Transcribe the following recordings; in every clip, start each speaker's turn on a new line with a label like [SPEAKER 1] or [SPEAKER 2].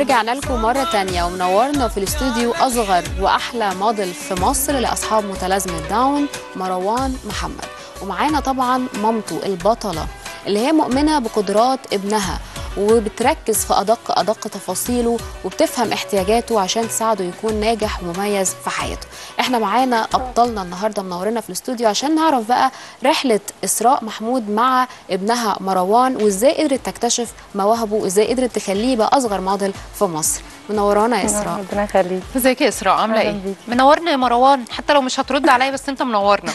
[SPEAKER 1] رجعنا لكم مرة تانية ومنورنا في الاستوديو أصغر وأحلى موديل في مصر لأصحاب متلازمة داون مروان محمد. ومعانا طبعا مامته البطلة اللي هي مؤمنة بقدرات ابنها. وبتركز في أدق أدق تفاصيله وبتفهم احتياجاته عشان تساعده يكون ناجح ومميز في حياته. إحنا معانا أبطالنا النهاردة منورنا في الاستوديو عشان نعرف بقى رحلة إسراء محمود مع ابنها مروان وإزاي قدرت تكتشف مواهبه وإزاي قدرت تخليه بقى أصغر موديل في مصر. منورانا يا إسراء.
[SPEAKER 2] ربنا يخليك.
[SPEAKER 3] إزيك يا
[SPEAKER 2] إسراء؟
[SPEAKER 3] عاملة
[SPEAKER 2] إيه.
[SPEAKER 3] منورنا يا مروان. حتى لو مش هترد عليا بس أنت منورنا.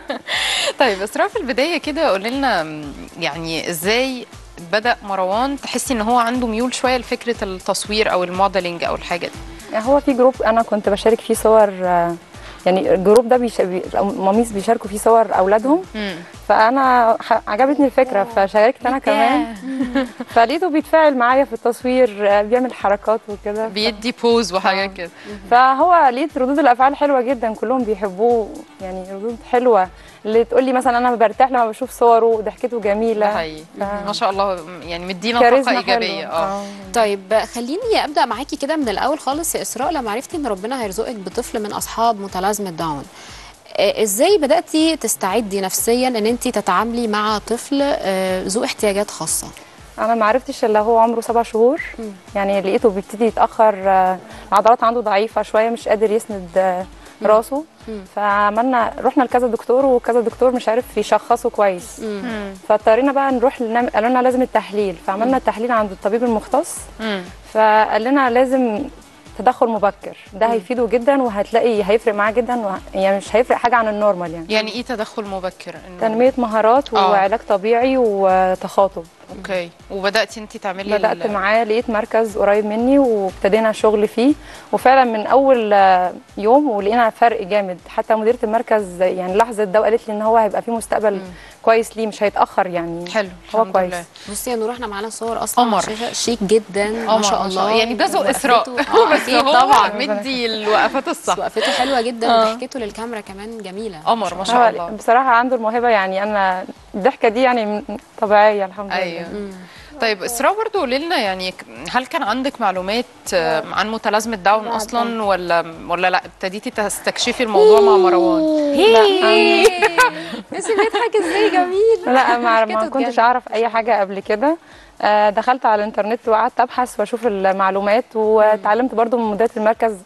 [SPEAKER 3] طيب إسراء في البداية كده قولي لنا يعني إزاي بدأ مروان تحسي إن هو عنده ميول شوية لفكرة التصوير أو ال modeling أو الحاجة دي
[SPEAKER 2] هو في group أنا كنت بشارك فيه صور آه، يعني ال group ده بيش... بي... mommies بيشاركوا فيه صور أولادهم. فأنا. عجبتني الفكرة فشاركت أنا كمان. فلقيته بيتفاعل معايا في التصوير آه، بيعمل حركات وكده. ف...
[SPEAKER 3] بيدي بوز وحاجات كده.
[SPEAKER 2] فهو لقيت ردود الأفعال حلوة جدا كلهم بيحبوه. يعني ردود حلوة. اللي تقول لي مثلا أنا برتاح لما بشوف صوره ضحكته
[SPEAKER 3] ده
[SPEAKER 2] جميله
[SPEAKER 3] حقيقي.
[SPEAKER 2] ف-
[SPEAKER 3] ما شاء الله يعني مدينا
[SPEAKER 2] كاريزما
[SPEAKER 3] طاقه إيجابية.
[SPEAKER 2] حلوة.
[SPEAKER 3] آه.
[SPEAKER 1] طيب خليني أبدأ معاكي كده من الأول خالص. يا إسراء لما عرفتي إن ربنا هيرزقك بطفل من أصحاب متلازمة داون آه، إزاي بدأتي تستعدي نفسيا ان انت تتعاملي مع طفل آه، ذو احتياجات خاصة؟
[SPEAKER 2] أنا ما عرفتش إلا هو عمره سبع شهور. يعني لقيته بيبتدي يتأخر آه، العضلات عنده ضعيفة شوية مش قادر يسند آه، راسه. فعملنا رحنا لكذا دكتور وكذا دكتور مش عارف يشخصه كويس. فاضطرينا بقى نروح نعمل قالوا لنا لازم التحليل. فعملنا التحليل عند الطبيب المختص. فقال لنا لازم تدخل مبكر. ده هيفيده جدا وهتلاقي هيفرق معاه جدا وه... يعني مش هيفرق حاجة عن النورمال يعني.
[SPEAKER 3] يعني إيه تدخل مبكر؟ إنه-
[SPEAKER 2] تنمية مهارات
[SPEAKER 3] آه.
[SPEAKER 2] وعلاج طبيعي وتخاطب.
[SPEAKER 3] أوكي. وبدأتي انت تعملي
[SPEAKER 2] بدأت
[SPEAKER 3] ال-
[SPEAKER 2] معاه لقيت مركز قريب مني وابتدينا شغل فيه. وفعلا من أول يوم ولقينا فرق جامد. حتى مديرة المركز يعني لاحظت ده وقالت لي إن هو هيبقى فيه مستقبل كويس ليه مش هيتأخر يعني.
[SPEAKER 3] حلو
[SPEAKER 2] هو
[SPEAKER 3] الحمد
[SPEAKER 2] كويس.
[SPEAKER 3] لله.
[SPEAKER 1] بصي يا نور إحنا معانا صور أصلا
[SPEAKER 3] قمر.
[SPEAKER 1] شيك جدا ما شاء الله.
[SPEAKER 3] يعني ده ذوق اسراء
[SPEAKER 1] آه
[SPEAKER 3] بس هو
[SPEAKER 1] طبعا
[SPEAKER 3] مدي الوقفات الصح.
[SPEAKER 1] وقفته حلوة جدا
[SPEAKER 3] آه.
[SPEAKER 1] وضحكته للكاميرا كمان جميلة.
[SPEAKER 3] قمر ما شاء الله.
[SPEAKER 2] بصراحة عنده الموهبة يعني أنا الضحكة دي يعني طبيعية الحمد
[SPEAKER 3] أيوه.
[SPEAKER 2] لله
[SPEAKER 3] طيب اسراء برضو قولي لنا يعني هل كان عندك معلومات آه، عن متلازمة داون
[SPEAKER 2] لا،
[SPEAKER 3] أصلا ولا ولا لا؟ ابتديتي تستكشفي الموضوع مع مروان.
[SPEAKER 1] بس بيضحك إزاي جميل.
[SPEAKER 2] لا ما كنتش. أعرف أي حاجة قبل كده. آه، دخلت على الإنترنت وقعدت أبحث وأشوف المعلومات واتعلمت برضو من مديرة المركز.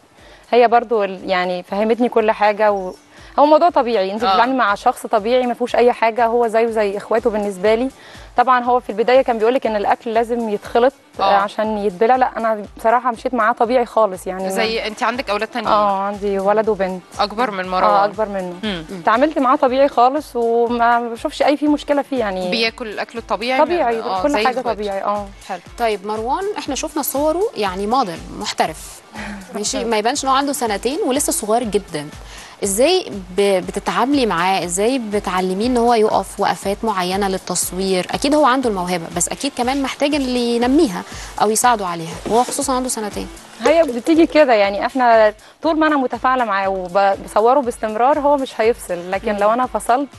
[SPEAKER 2] هي برضو يعني فهمتني كل حاجة و... هو موضوع طبيعي. انت
[SPEAKER 3] آه.
[SPEAKER 2] بتتعاملي مع شخص طبيعي ما فيهوش أي حاجة هو زيه زي إخواته بالنسبة لي. طبعا هو في البداية كان بيقولك إن الأكل لازم يتخلط.
[SPEAKER 3] آه.
[SPEAKER 2] عشان يتبلع. لا أنا بصراحة مشيت معاه طبيعي خالص يعني.
[SPEAKER 3] زي انت عندك أولاد تانيين؟
[SPEAKER 2] آه عندي ولد وبنت.
[SPEAKER 3] أكبر من مروان
[SPEAKER 2] آه أكبر منه.
[SPEAKER 3] مم.
[SPEAKER 2] اتعاملت معاه طبيعي خالص وما بشوفش أي فيه مشكلة فيه يعني.
[SPEAKER 3] بياكل الأكل الطبيعي؟
[SPEAKER 2] طبيعي
[SPEAKER 3] آه،
[SPEAKER 2] كل
[SPEAKER 3] زي حاجة.
[SPEAKER 2] طبيعي آه.
[SPEAKER 3] حلو.
[SPEAKER 1] طيب مروان إحنا شفنا صوره يعني موديل محترف. ماشي؟ ما يبانش إن هو عنده سنتين ولسه صغير جدا. إزاي بتتعاملي معاه؟ إزاي بتعلميه ان هو يقف وقفات معينة للتصوير؟ أكيد هو عنده الموهبة بس أكيد كمان محتاج اللي ينميها أو يساعده عليها وهو خصوصا عنده سنتين.
[SPEAKER 2] هي بتيجي كده يعني إحنا طول ما أنا متفاعلة معاه وبصوره باستمرار هو مش هيفصل. لكن لو أنا فصلت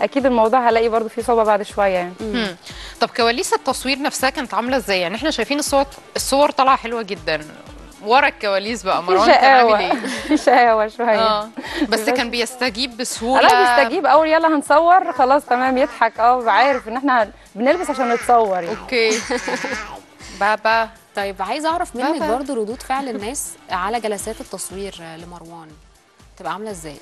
[SPEAKER 2] أكيد الموضوع هلاقي برضو فيه صعوبة بعد شوية يعني.
[SPEAKER 3] مم. طب كواليس التصوير نفسها كانت عاملة إزاي؟ يعني إحنا شايفين الصور الصور طالعة حلوة جدا. ورا الكواليس بقى مروان كان عامل إيه؟
[SPEAKER 2] في شقاوة شوية.
[SPEAKER 3] آه بس كان بيستجيب بسهولة.
[SPEAKER 2] لا بيستجيب أول يلا هنصور خلاص تمام يضحك. آه عارف إن إحنا بنلبس عشان نتصور يعني.
[SPEAKER 3] okay. بابا
[SPEAKER 1] طيب عايزة أعرف منك. برضو ردود فعل الناس على جلسات التصوير لمروان. تبقى عاملة إزاي؟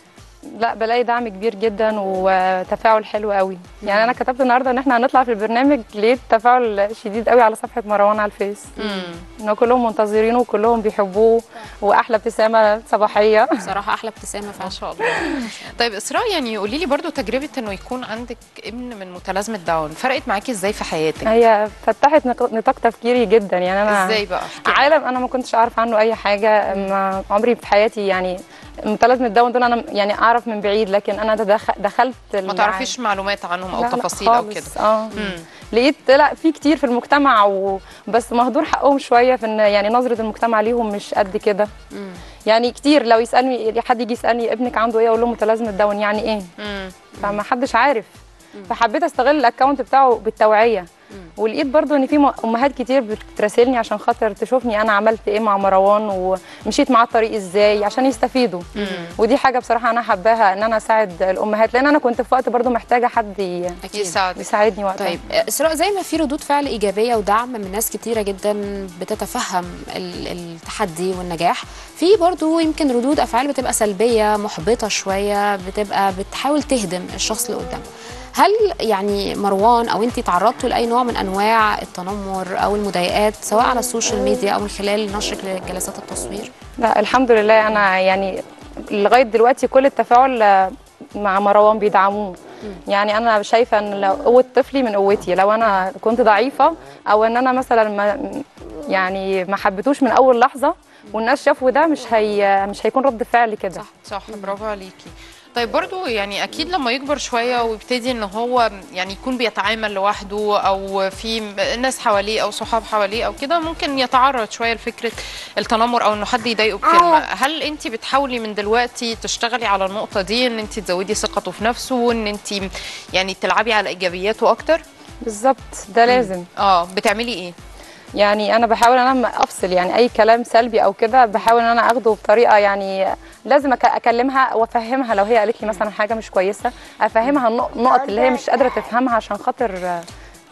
[SPEAKER 2] لا بلاقي دعم كبير جدا وتفاعل حلو قوي. يعني أنا كتبت النهارده إن إحنا هنطلع في البرنامج لقيت تفاعل شديد قوي على صفحة مروان على الفيس. ان كلهم منتظرينه وكلهم بيحبوه وأحلى ابتسامة صباحية.
[SPEAKER 1] بصراحة أحلى ابتسامة
[SPEAKER 3] ما
[SPEAKER 1] فعلا
[SPEAKER 3] شاء الله. طيب إسراء يعني قولي لي برضو تجربة إنه يكون عندك ابن من متلازمة داون فرقت معاكي إزاي في حياتك؟
[SPEAKER 2] هي فتحت نطاق تفكيري جدا. يعني أنا
[SPEAKER 3] إزاي بقى.
[SPEAKER 2] عالم أنا ما كنتش أعرف عنه أي حاجة ما عمري في حياتي يعني متلازمه داون دول أنا يعني أعرف من بعيد لكن أنا دخلت
[SPEAKER 3] ما تعرفيش معلومات عنهم أو
[SPEAKER 2] لا، لا
[SPEAKER 3] تفاصيل أو
[SPEAKER 2] خالص.
[SPEAKER 3] كده. آه.
[SPEAKER 2] لقيت لا في كتير في المجتمع و... بس مهدور حقهم شوية في إن يعني نظرة المجتمع ليهم مش قد كده. يعني كتير لو يسألني حد يجي يسألني ابنك عنده إيه أقول له متلازمة داون يعني
[SPEAKER 3] إيه.
[SPEAKER 2] فما حدش عارف. فحبيت أستغل الأكونت بتاعه بالتوعية. ولقيت برضو إن في أمهات كتير بتراسلني عشان خاطر تشوفني أنا عملت إيه مع مروان ومشيت معاه الطريق إزاي عشان يستفيدوا. ودي حاجة بصراحة أنا حباها إن أنا أساعد الأمهات لأن أنا كنت في وقت برضو محتاجة حد
[SPEAKER 3] يساعدك
[SPEAKER 2] يساعدني وقتها.
[SPEAKER 1] طيب إسراء زي ما في ردود فعل إيجابية ودعم من ناس كتيرة جدا بتتفهم ال- التحدي والنجاح في برضو يمكن ردود أفعال بتبقى سلبية محبطة شوية بتبقى بتحاول تهدم الشخص اللي قدامه. هل يعني مروان أو انت تعرضتوا لأي نوع من أنواع التنمر أو المضايقات سواء على ال social media أو من خلال نشرك لجلسات التصوير؟
[SPEAKER 2] لا الحمد لله أنا يعني لغاية دلوقتي كل التفاعل مع مروان بيدعموه. يعني أنا شايفة إن لو قوة طفلي من قوتي لو أنا كنت ضعيفة أو إن أنا مثلا ما يعني ما حبيتوش من أول لحظة والناس شافوا ده مش هي مش هيكون رد فعل كده.
[SPEAKER 1] صح.
[SPEAKER 3] صح برافو عليكي. طيب برضو يعني أكيد لما يكبر شوية ويبتدي إن هو يعني يكون بيتعامل لوحده أو في ناس حواليه أو صحاب حواليه أو كده ممكن يتعرض شوية لفكرة التنمر أو إنه حد يضايقه بكلمة. هل انت بتحاولي من دلوقتي تشتغلي على النقطة دي إن انت تزودي ثقته في نفسه ان انت يعني تلعبي على إيجابياته أكتر؟
[SPEAKER 2] بالظبط ده لازم.
[SPEAKER 3] آه بتعملي إيه؟
[SPEAKER 2] يعني أنا بحاول إن أنا أفصل يعني أي كلام سلبي أو كده بحاول إن أنا أخده بطريقة يعني لازم أكلمها وأفهمها لو هي قالت لي مثلا حاجة مش كويسة أفهمها النق- النقط اللي هي مش قادرة تفهمها عشان خاطر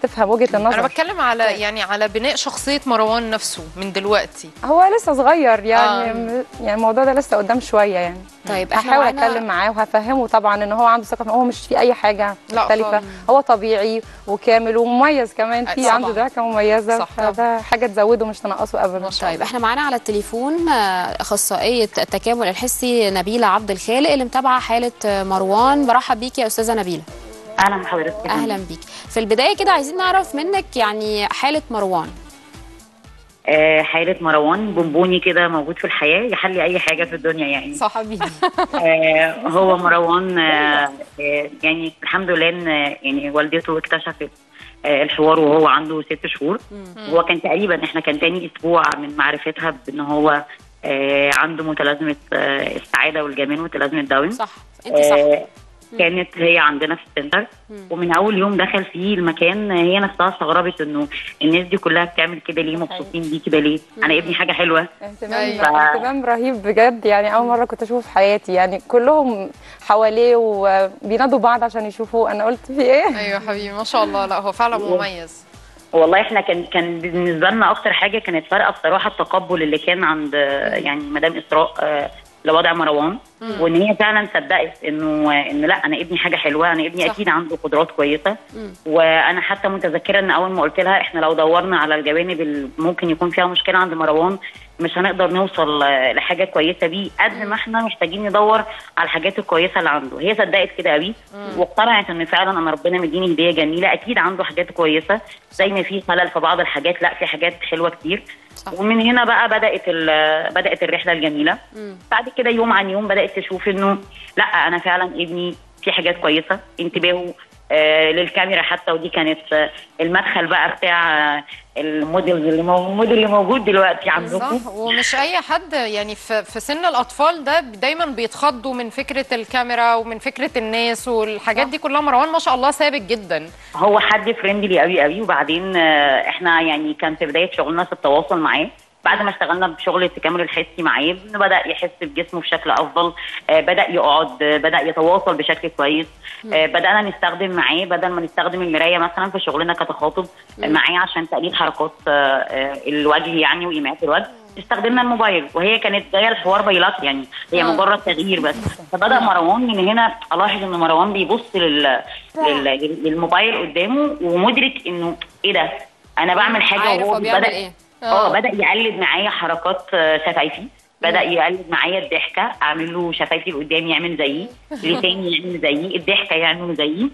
[SPEAKER 2] تفهم وجهة
[SPEAKER 3] أنا
[SPEAKER 2] النظر
[SPEAKER 3] بتكلم على يعني على بناء شخصية مروان نفسه من دلوقتي.
[SPEAKER 2] هو لسه صغير يعني
[SPEAKER 3] آه.
[SPEAKER 2] يعني الموضوع ده لسه قدام شوية يعني.
[SPEAKER 1] طيب إحنا
[SPEAKER 2] هحاول
[SPEAKER 1] معانا
[SPEAKER 2] أتكلم معاه وهفهمه طبعا إن هو عنده ثقة هو مش في
[SPEAKER 3] أي
[SPEAKER 2] حاجة
[SPEAKER 3] مختلفة.
[SPEAKER 2] هو طبيعي وكامل ومميز كمان في
[SPEAKER 3] طبعاً.
[SPEAKER 2] عنده ضحكه مميزة.
[SPEAKER 3] صح.
[SPEAKER 2] فده حاجة تزوده مش تنقصه ابدا.
[SPEAKER 1] طيب إحنا معانا على التليفون آه، أخصائية التكامل الحسي نبيلة عبد الخالق اللي متابعة حالة مروان. برحب بيكي يا أستاذة نبيلة.
[SPEAKER 4] أهلا بحضرتك.
[SPEAKER 1] أهلا بيك. في البداية كده عايزين نعرف منك يعني حالة مروان.
[SPEAKER 4] آه حالة مروان بونبوني كده موجود في الحياة يحل أي حاجة في الدنيا يعني.
[SPEAKER 3] صح حبيبي
[SPEAKER 4] آه هو مروان آه يعني الحمد لله إن يعني والدته اكتشفت الحوار وهو عنده ست شهور. هو كان تقريبا إحنا كان تاني أسبوع من معرفتها بأن هو عنده متلازمة آه السعادة والجمال ومتلازمة داون.
[SPEAKER 1] صح. انت صح.
[SPEAKER 4] كانت هي عندنا في ال center. ومن أول يوم دخل فيه المكان هي نفسها استغربت إنه الناس دي كلها بتعمل كده ليه؟ مبسوطين بيه كده ليه؟ أنا ابني حاجة حلوة.
[SPEAKER 2] اهتمام
[SPEAKER 3] أيوة.
[SPEAKER 2] اهتمام رهيب بجد. يعني أول مرة كنت أشوفه في حياتي. يعني كلهم حواليه وبينادوا بعض عشان يشوفوه. أنا قلت في إيه؟
[SPEAKER 3] أيوه حبيبي ما شاء الله. لا هو فعلا مميز.
[SPEAKER 4] والله إحنا كان كان بالنسبة لنا أكتر حاجة كانت فارقه بصراحة التقبل اللي كان عند يعني مدام إسراء آه، لوضع مروان وإن هي فعلا صدقت إنه إن لأ أنا ابني حاجة حلوة أنا ابني
[SPEAKER 1] صح.
[SPEAKER 4] أكيد عنده قدرات كويسة
[SPEAKER 1] مم.
[SPEAKER 4] وأنا حتى متذكرة إن أول ما قلت لها إحنا لو دورنا على الجوانب اللي ممكن يكون فيها مشكلة عند مروان مش هنقدر نوصل آه، لحاجة كويسة بيه قد ما إحنا محتاجين ندور على الحاجات الكويسة اللي عنده. هي صدقت كده قوي واقتنعت ان فعلا انا ربنا مديني هدية جميلة. أكيد عنده حاجات كويسة. زي ما في خلل في بعض الحاجات لا في حاجات حلوة كتير.
[SPEAKER 1] صح.
[SPEAKER 4] ومن هنا بقى بدأت بدأت الرحلة الجميلة.
[SPEAKER 1] مم.
[SPEAKER 4] بعد كده يوم عن يوم بدأت تشوف انه لا أنا فعلا ابني في حاجات كويسة انتباهه للكاميرا حتى ودي كانت آه المدخل بقى بتاع آه ال models اللي مو- الموديل اللي موجود دلوقتي عندكم.
[SPEAKER 3] ومش أي حد يعني في, في سن الأطفال ده دايما بيتخضوا من فكرة الكاميرا ومن فكرة الناس والحاجات دي كلها. مروان ما شاء الله ثابت جدا.
[SPEAKER 4] هو حد friendly قوي قوي وبعدين آه، إحنا يعني كان في بداية شغلنا في التواصل معاه. بعد ما اشتغلنا بشغل التكامل الحسي معاه بدأ يحس بجسمه بشكل أفضل آه، بدأ يقعد آه، بدأ يتواصل بشكل كويس آه، بدأنا نستخدم معاه بدل ما نستخدم المراية مثلا في شغلنا كتخاطب آه، معاه عشان تقليد حركات آه، آه، الوجه يعني وإيماءات الوجه استخدمنا الموبايل. وهي كانت جاية الحوار بيلات يعني هي مجرد تغيير بس. فبدأ مروان من هنا ألاحظ إن مروان بيبص لل... لل... للموبايل قدامه ومدرك إنه إيه ده؟ أنا بعمل
[SPEAKER 1] حاجة
[SPEAKER 4] وهو بدأ
[SPEAKER 1] إيه.
[SPEAKER 4] آه. بدأ يقلد معايا حركات آه، شفايفي. بدأ يقلد معايا الضحكة أعمل له شفايفي اللي قدامي يعمل زيي لساني يعمل زيي الضحكة يعمل زيي.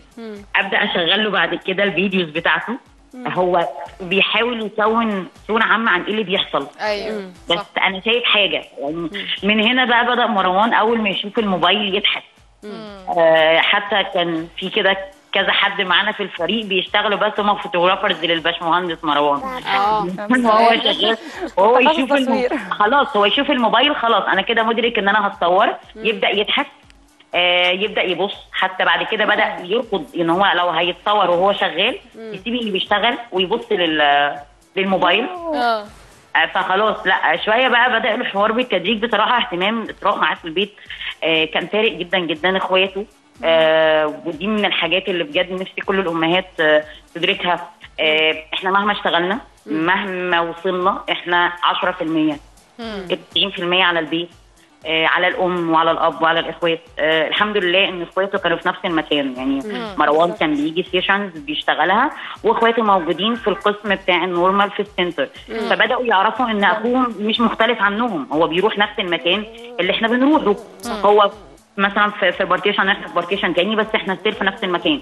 [SPEAKER 4] أبدأ أشغل له بعد كده ال videos بتاعته. هو بيحاول يكون صورة عامة عن إيه اللي بيحصل.
[SPEAKER 3] أيوه
[SPEAKER 4] بس
[SPEAKER 3] صح.
[SPEAKER 4] أنا شايف حاجة يعني من هنا بقى بدأ مروان أول ما يشوف الموبايل يضحك. آه حتى كان في كده كذا حد معانا في الفريق بيشتغلوا بس هم photographers للباشمهندس مروان.
[SPEAKER 1] آه
[SPEAKER 4] وهو شغال. وهو يشوف الم... خلاص هو يشوف الموبايل خلاص. أنا كده مدرك إن أنا هتصور. يبدأ يضحك. آه يبدأ يبص. حتى بعد كده بدأ يرفض إن هو لو هيتصور وهو شغال يسيب اللي بيشتغل ويبص لل للموبايل.
[SPEAKER 1] آه.
[SPEAKER 4] آه، فخلاص. لا شوية بقى بدأ الحوار بالتدريج. بصراحة اهتمام. إسراء معاه في البيت. آه، كان فارق جدا جدا إخواته. آه، ودي من الحاجات اللي بجد نفسي كل الأمهات آه، تدركها. آه، إحنا مهما اشتغلنا مهما وصلنا إحنا 10% 90% على البيت آه، على الأم وعلى الأب وعلى الإخوات. آه، الحمد لله إن اخواته كانوا في نفس المكان. يعني مروان كان بيجي sessions بيشتغلها واخواته موجودين في القسم بتاع ال normal في ال center فبدأوا يعرفوا إن أخوهم مش مختلف عنهم. هو بيروح نفس المكان اللي إحنا بنروحه. هو مثلا في في partition إحنا في partition تاني بس إحنا still في نفس المكان.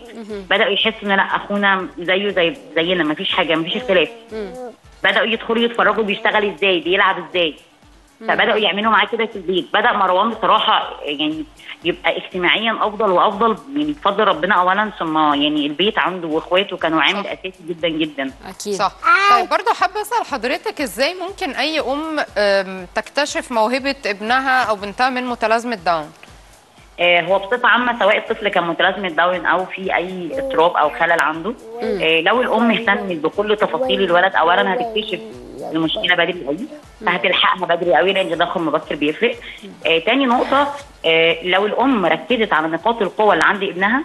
[SPEAKER 4] بدأوا يحسوا إن لأ أخونا زيه زي زينا مفيش حاجة مفيش اختلاف. بدأوا يدخلوا يتفرجوا بيشتغل إزاي بيلعب إزاي. فبدأوا يعملوا معاه كده في البيت. بدأ مروان بصراحة يعني يبقى اجتماعيا أفضل وأفضل يعني بفضل ربنا اولا ثم يعني البيت عنده وإخواته كانوا عامل أساسي جدا جدا.
[SPEAKER 1] أكيد.
[SPEAKER 3] صح. طيب برضه حابة أسأل حضرتك إزاي ممكن أي أم أم، تكتشف موهبة ابنها أو بنتها من متلازمة داون؟
[SPEAKER 4] آه، هو بصفة عامة سواء الطفل كان متلازمة داون أو في أي اضطراب أو خلل عنده آه، لو الأم اهتمت بكل تفاصيل الولد اولا هتكتشف المشكلة بدري قوي فهتلحقها بدري قوي لأن التدخل المبكر بيفرق. آه، تاني نقطة آه، لو الأم ركزت على نقاط القوة اللي عند ابنها.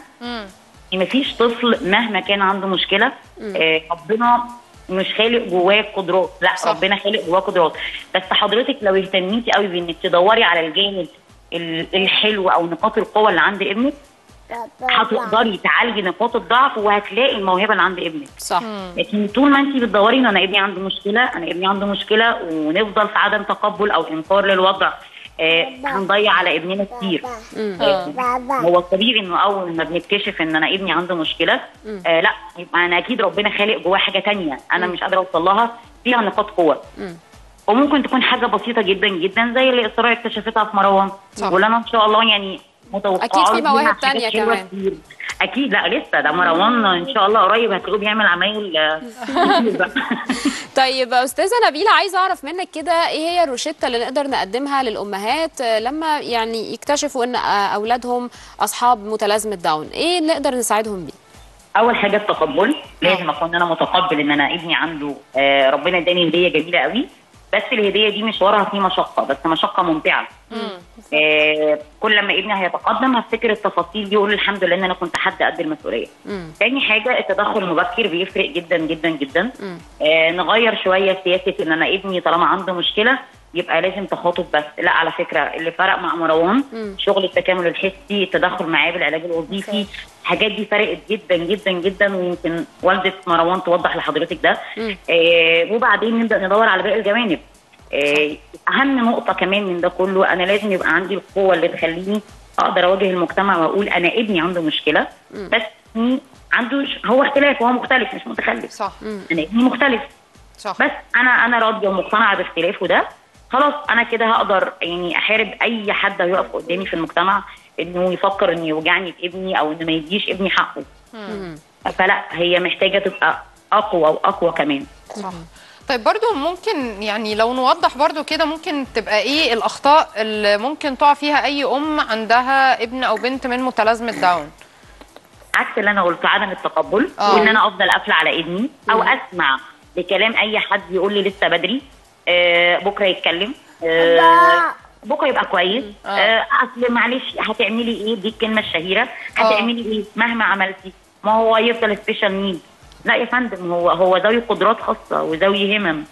[SPEAKER 4] مفيش طفل مهما كان عنده مشكلة آه، ربنا مش خالق جواه قدرات لا
[SPEAKER 3] صح.
[SPEAKER 4] ربنا خالق جواه قدرات. بس حضرتك لو اهتميتي قوي بإنك تدوري على الجانب ال- الحلو أو نقاط القوة اللي عند ابنك هتقدري تعالجي نقاط الضعف وهتلاقي الموهبة اللي عند ابنك.
[SPEAKER 1] صح.
[SPEAKER 4] لكن طول ما انت بتدوري ان أنا ابني عنده مشكلة أنا ابني عنده مشكلة ونفضل في عدم تقبل أو انكار للوضع آه هنضيع على ابننا كتير. هو الطبيعي انه اول ما بنكتشف ان أنا ابني عنده مشكلة آه لا يبقى أنا أكيد ربنا خالق جواه حاجة تانية. أنا مش قادرة اوصل لها فيها نقاط قوة. وممكن تكون حاجة بسيطة جدا جدا زي اللي إسراء اكتشفتها في مروان. واللي أنا إن شاء الله يعني متوقعة
[SPEAKER 1] أكيد في مواهب تانية كمان.
[SPEAKER 4] كتير. أكيد لا لسه ده مروان إن شاء الله قريب هتلاقوه بيعمل عمايل آه،.
[SPEAKER 1] طيب أستاذة نبيلة عايزة أعرف منك كده إيه هي الروشتة اللي نقدر نقدمها للأمهات آه، لما يعني يكتشفوا إن آه، أولادهم أصحاب متلازمة داون إيه اللي نقدر نساعدهم بيه
[SPEAKER 4] أول حاجة التقبل لازم أكون أنا متقبل إن أنا ابني عنده آه ربنا اداني هدية جميلة قوي بس الهدية دي مشوارها فيه مشقة بس مشقة ممتعة. آه كل ما ابني هيتقدم هفتكر التفاصيل دي وأقول الحمد لله إن أنا كنت حد قد المسؤولية. تاني حاجة التدخل المبكر بيفرق جدا جدا جدا. آه نغير شوية سياسة إن أنا ابني طالما عنده مشكلة يبقى لازم تخاطب بس. لا على فكرة اللي فرق مع مروان شغل التكامل الحسي التدخل معاه بالعلاج الوظيفي. الحاجات دي فرقت جدا جدا جدا ويمكن والدة مروان توضح لحضرتك ده. آه وبعدين نبدأ ندور على باقي الجوانب. آه أهم نقطة كمان من ده كله أنا لازم يبقى عندي القوة اللي تخليني أقدر أواجه المجتمع وأقول أنا ابني عنده مشكلة. بس ابني عنده هو اختلاف هو مختلف مش متخلف.
[SPEAKER 3] صح.
[SPEAKER 4] أنا ابني مختلف.
[SPEAKER 3] صح.
[SPEAKER 4] بس أنا أنا راضية ومقتنعة باختلافه ده. خلاص أنا كده هقدر يعني أحارب أي حد هيقف قدامي في المجتمع إنه يفكر إنه يوجعني بابني أو إنه ما يديش ابني حقه. فلا هي محتاجة تبقى أقوى واقوى كمان.
[SPEAKER 3] صح. طيب برضو ممكن يعني لو نوضح برضو كده ممكن تبقى إيه الأخطاء اللي ممكن تقع فيها أي أم عندها ابن أو بنت من متلازمة داون؟
[SPEAKER 4] عكس اللي أنا قلته عدم التقبل
[SPEAKER 3] آه.
[SPEAKER 4] وإن أنا أفضل قافلة على ابني أو أسمع لكلام أي حد يقول لي لسه بدري. بكرة يتكلم. آه بكرة يبقى كويس.
[SPEAKER 3] آه.
[SPEAKER 4] آه. أصل معلش هتعملي إيه؟ دي الكلمة الشهيرة. هتعملي إيه؟ مهما عملتي. ما هو يفضل special need لا يا فندم هو هو ذوي قدرات خاصة وذوي همم.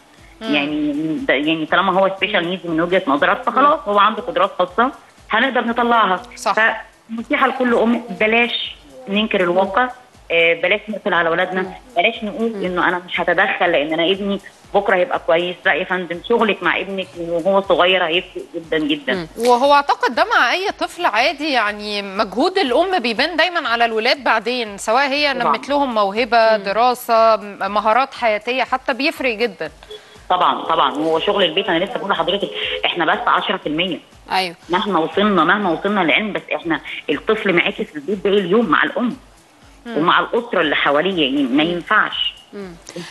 [SPEAKER 4] يعني يعني طالما هو special needs من وجهة نظرك فخلاص هو عنده قدرات خاصة هنقدر نطلعها.
[SPEAKER 3] صح.
[SPEAKER 4] فنصيحة لكل أم بلاش ننكر الواقع. آه، بلاش نقفل على اولادنا بلاش نقول إنه أنا مش هتدخل لأن أنا ابني بكرة هيبقى كويس. لا يا فندم شغلك مع ابنك وهو صغير هيفرق جدا جدا.
[SPEAKER 3] وهو اعتقد ده مع أي طفل عادي يعني مجهود الأم بيبان دايما على الولاد بعدين سواء هي. نمت لهم موهبة دراسة م- مهارات حياتية حتى بيفرق جدا.
[SPEAKER 4] طبعا طبعا. هو شغل البيت أنا لسه بقول لحضرتك إحنا بس 10%
[SPEAKER 1] أيوه.
[SPEAKER 4] مهما وصلنا مهما وصلنا للعلم بس إحنا الطفل معاكي في البيت باقي اليوم مع الأم ومع الأسرة اللي حواليه يعني ما ينفعش.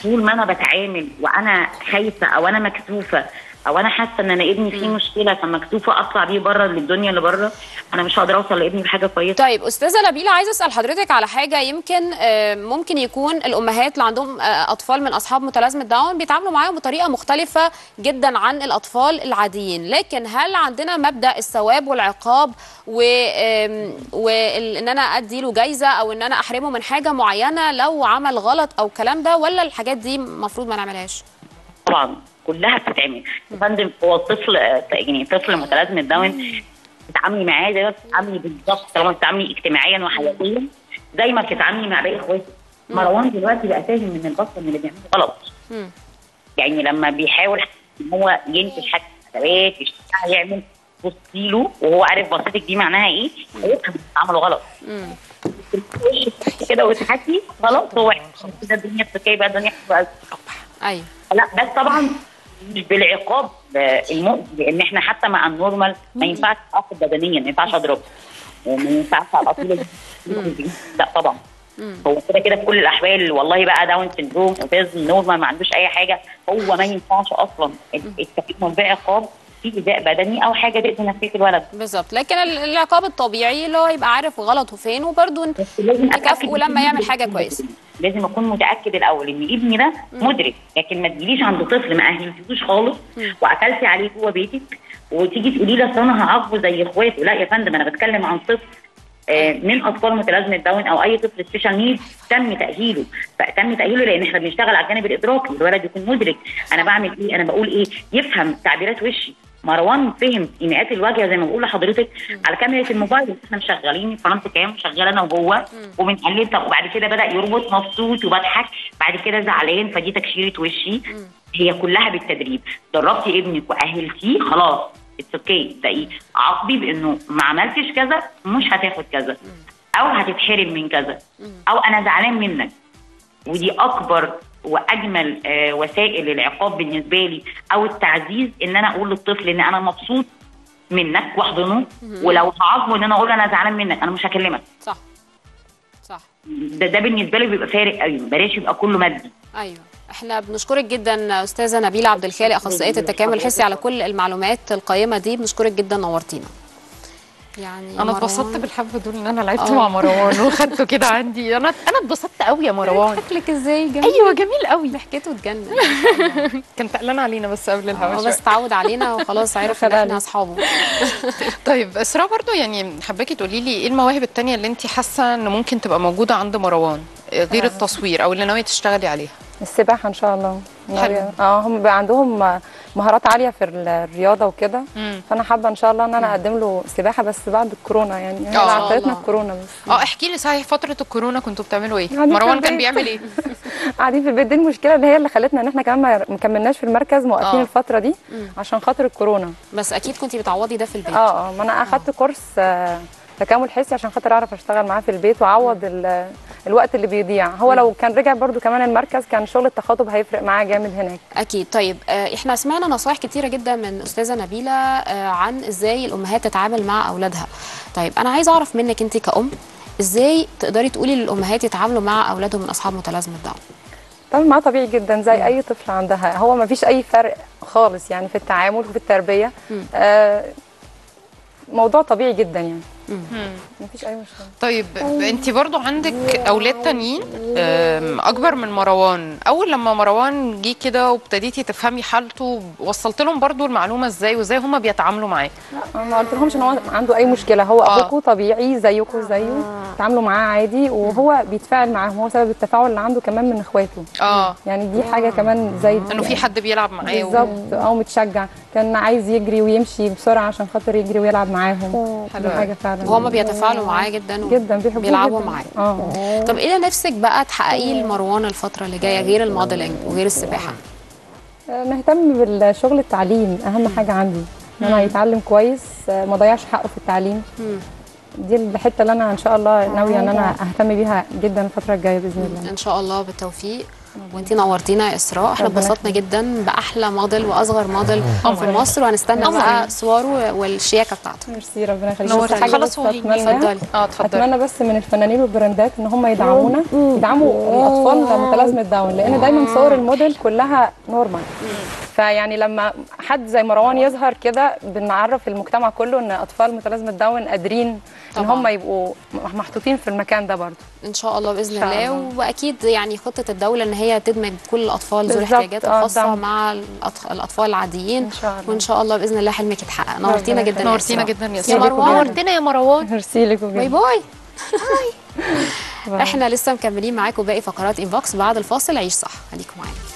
[SPEAKER 4] طول ما أنا بتعامل وأنا خايفة أو أنا مكسوفة أو أنا حاسة إن أنا ابني فيه مشكلة فمكسوفه أطلع بيه بره للدنيا اللي بره. أنا مش هقدر أوصل لابني بحاجة كويسة.
[SPEAKER 1] طيب أستاذة نبيلة عايزة أسأل حضرتك على حاجة. يمكن آه، ممكن يكون الأمهات اللي عندهم آه، أطفال من أصحاب متلازمة داون بيتعاملوا معاهم بطريقة مختلفة جدا عن الأطفال العاديين. لكن هل عندنا مبدأ الثواب والعقاب و وان أنا أدي له جايزة أو إن أنا أحرمه من حاجة معينة لو عمل غلط أو الكلام ده ولا الحاجات دي المفروض ما نعملهاش؟
[SPEAKER 4] طبعا كلها بتتعمل. يا فندم هو الطفل يعني طفل متلازمه داون بتتعاملي معاه زي ما بتتعاملي بالظبط طالما بتتعاملي اجتماعيا وحياتيا زي ما بتتعاملي مع باقي اخواته مروان دلوقتي بقى فاهم ان البطل اللي بيعمله غلط. يعني لما بيحاول إن هو ينتج حاجة ادوات يشتغل يعمل بصي له وهو عارف بصيتك دي معناها إيه هيفهم عمله غلط. كده وتحكي غلط هو كده الدنيا بتكي بقى الدنيا قوي
[SPEAKER 1] أيوه.
[SPEAKER 4] لا بس طبعا مش بالعقاب آه، المؤذي لأن إحنا حتى مع ال normal ما ينفعش اخد بدنيا ما ينفعش أضرب. وما ينفعش على طول. لا طبعا. هو كده كده في كل الأحوال والله بقى Down syndrome autism normal ما عندوش أي حاجة. هو ما ينفعش أصلا. التكليف بعقاب في إيذاء بدني أو حاجة تاذي نفسية الولد.
[SPEAKER 1] بالظبط. لكن ال- العقاب الطبيعي اللي هو يبقى عارف غلطه فين وبرده تكافئه لما يعمل
[SPEAKER 4] حاجة
[SPEAKER 1] كويسة.
[SPEAKER 4] لازم أكون متأكد الأول إن ابني ده مدرك لكن ما تجيليش عند طفل ما اهلتوش خالص وقفلتي عليه جوه بيتك وتيجي تقولي لي أصل أنا هعاقبه زي إخواته. لا يا فندم أنا بتكلم عن طفل آه، من أطفال متلازمة داون أو أي طفل special need تم تأهيله. فتم تأهيله لأن إحنا بنشتغل على الجانب الإدراكي الولد يكون مدرك. أنا بعمل إيه؟ أنا بقول إيه؟ يفهم تعبيرات وشي. مروان فهم إيماءات الوجه زي ما بقول لحضرتك على كاميرا الموبايل. إحنا مشغلين front cam؟ شغاله أنا وهو. وبنقلب طب وبعد كده بدأ يربط مبسوط وبضحك. بعد كده زعلان فدي تكشيرة وشي. هي كلها بالتدريب. دربتي ابنك وأهلتيه خلاص. it's okay ده إيه؟ عاقبي بإنه ما عملتش كذا مش هتاخد كذا. أو هتتحرم من كذا. أو أنا زعلان منك. ودي أكبر وأجمل آه وسائل العقاب بالنسبة لي أو التعزيز إن أنا أقول للطفل إن أنا مبسوط منك واحضنه. ولو هعاقبه إن أنا أقول أنا زعلان منك أنا مش هكلمك.
[SPEAKER 1] صح. صح.
[SPEAKER 4] ده ده بالنسبة لي بيبقى فارق قوي بلاش يبقى كله مادي.
[SPEAKER 1] أيوه. إحنا بنشكرك جدا أستاذة نبيلة عبد الخالق أخصائية التكامل الحسي على كل المعلومات القيمة دي. بنشكرك جدا نورتينا. يعني أنا
[SPEAKER 3] اتبسطت بالحبه دول إن أنا لعبت
[SPEAKER 1] آه.
[SPEAKER 3] مع مروان وخدته كده عندي. أنا أنا اتبسطت قوي يا مروان.
[SPEAKER 1] شكلك إزاي؟ جميل.
[SPEAKER 3] أيوه جميل قوي.
[SPEAKER 1] ضحكته تجنن
[SPEAKER 3] كان تقلان علينا بس قبل الهوا
[SPEAKER 1] هو
[SPEAKER 3] شوية.
[SPEAKER 1] بس تعود علينا وخلاص عرف إن إحنا أصحابه.
[SPEAKER 3] طيب إسراء برضو يعني حباكي تقولي لي إيه المواهب التانية اللي انت حاسة إن ممكن تبقى موجودة عند مروان؟ آه، غير التصوير أو اللي ناوية تشتغلي عليها.
[SPEAKER 2] السباحة إن شاء الله.
[SPEAKER 3] حلو.
[SPEAKER 2] آه هم بقى عندهم مهارات عالية في الرياضة وكده. فأنا حابة إن شاء الله إن أنا أقدم له سباحة بس بعد الكورونا يعني هي
[SPEAKER 3] آه.
[SPEAKER 1] شاء
[SPEAKER 2] عطلتنا. الكورونا بس
[SPEAKER 3] آه احكي لي صحيح فترة الكورونا كنتوا بتعملوا
[SPEAKER 2] إيه
[SPEAKER 3] مروان كان. بيعمل إيه
[SPEAKER 2] قاعدين في البيت دي المشكلة اللي هي اللي خلتنا إن إحنا كمان ما كملناش في المركز موقفين
[SPEAKER 3] آه.
[SPEAKER 2] الفترة دي عشان خاطر الكورونا
[SPEAKER 1] بس أكيد كنتي بتعوضي ده في البيت
[SPEAKER 2] آه آه ما أنا أخدت كورس آه، تكامل حسي عشان خاطر أعرف أشتغل معاه في البيت وأعوض ال- الوقت اللي بيضيع. هو لو كان رجع برضو كمان المركز كان شغل التخاطب هيفرق معاه جامد هناك.
[SPEAKER 1] أكيد. طيب آه، إحنا سمعنا نصايح كتيرة جدا من أستاذة نبيلة آه، عن إزاي الأمهات تتعامل مع أولادها. طيب أنا عايزة أعرف منك أنت كأم إزاي تقدري تقولي للأمهات يتعاملوا مع أولادهم من أصحاب متلازمة داون
[SPEAKER 2] طبعا معاه طبيعي جدا زي أي طفل عندها. هو ما فيش أي فرق خالص يعني في التعامل وفي التربية. آه موضوع طبيعي جدا يعني. ما فيش أي مشكلة.
[SPEAKER 3] طيب انت برضو عندك أولاد تانيين؟ أكبر من مروان. أول لما مروان جه كده وابتديتي تفهمي حالته وصلت لهم برضو المعلومة إزاي وإزاي هما بيتعاملوا معاه؟
[SPEAKER 2] أنا ما قلت لهمش إن هو عنده أي مشكلة. هو
[SPEAKER 3] آه.
[SPEAKER 2] أبوكوا طبيعي زيكم زيه تعاملوا معاه عادي وهو بيتفاعل معاهم. هو سبب التفاعل اللي عنده كمان من إخواته.
[SPEAKER 3] آه.
[SPEAKER 2] يعني دي حاجة كمان زي
[SPEAKER 3] إنه في حد بيلعب معاه.
[SPEAKER 2] بالظبط. أو متشجع كان عايز يجري ويمشي بسرعة عشان خاطر يجري ويلعب معاهم.
[SPEAKER 3] حلو.
[SPEAKER 2] حاجة فعلا.
[SPEAKER 1] وهم بيتفاعلوا معاه جدا
[SPEAKER 2] جدا بيحبوه
[SPEAKER 1] بيلعبوا. معاه.
[SPEAKER 2] آه.
[SPEAKER 1] طب إيه اللي نفسك بقى تحققيه لمروان الفترة اللي جاية غير الموديلنج وغير السباحة؟
[SPEAKER 2] نهتم بالشغل التعليم. أهم حاجة عندي إن أنا يتعلم كويس آه، ما ضيعش حقه في التعليم. دي الحتة اللي أنا إن شاء الله ناوية إن أنا أهتم بيها جدا الفترة الجاية بإذن الله.
[SPEAKER 1] إن شاء الله بالتوفيق. وانتي نورتينا يا إسراء.
[SPEAKER 2] إحنا
[SPEAKER 1] اتبسطنا جدا بأحلى موديل وأصغر موديل في مصر وهنستنى بقى صوره والشياكة بتاعته.
[SPEAKER 2] ميرسي ربنا يخليك.
[SPEAKER 3] خلاص
[SPEAKER 1] اتفضلي.
[SPEAKER 3] آه اتفضلي.
[SPEAKER 2] أتمنى بس من الفنانين والبراندات إن هم يدعمونا. يدعموا الأطفال متلازمه داون لأن دايما صور الموديل كلها normal. فيعني لما حد زي مروان يظهر كده بنعرف المجتمع كله إن أطفال متلازمة داون قادرين إن
[SPEAKER 1] طبعاً.
[SPEAKER 2] هم يبقوا محطوطين في المكان ده برضه.
[SPEAKER 1] إن شاء الله بإذن
[SPEAKER 2] إن شاء
[SPEAKER 1] الله.
[SPEAKER 2] الله.
[SPEAKER 1] وأكيد يعني خطة الدولة إن هي تدمج كل الأطفال ذوي الاحتياجات
[SPEAKER 2] آه،
[SPEAKER 1] الخاصة
[SPEAKER 2] دعم.
[SPEAKER 1] مع الأطفال العاديين.
[SPEAKER 2] إن شاء الله.
[SPEAKER 1] وإن شاء الله بإذن الله حلمك يتحقق. نورتينا جدا
[SPEAKER 3] نورتينا. جدا يا
[SPEAKER 1] مروان.
[SPEAKER 3] نورتنا يا مروان.
[SPEAKER 2] ميرسي لكم bye
[SPEAKER 1] bye.
[SPEAKER 2] bye.
[SPEAKER 1] إحنا لسه مكملين معاكم باقي فقرات Inbox بعد الفاصل. عيش صح. خليكم معانا.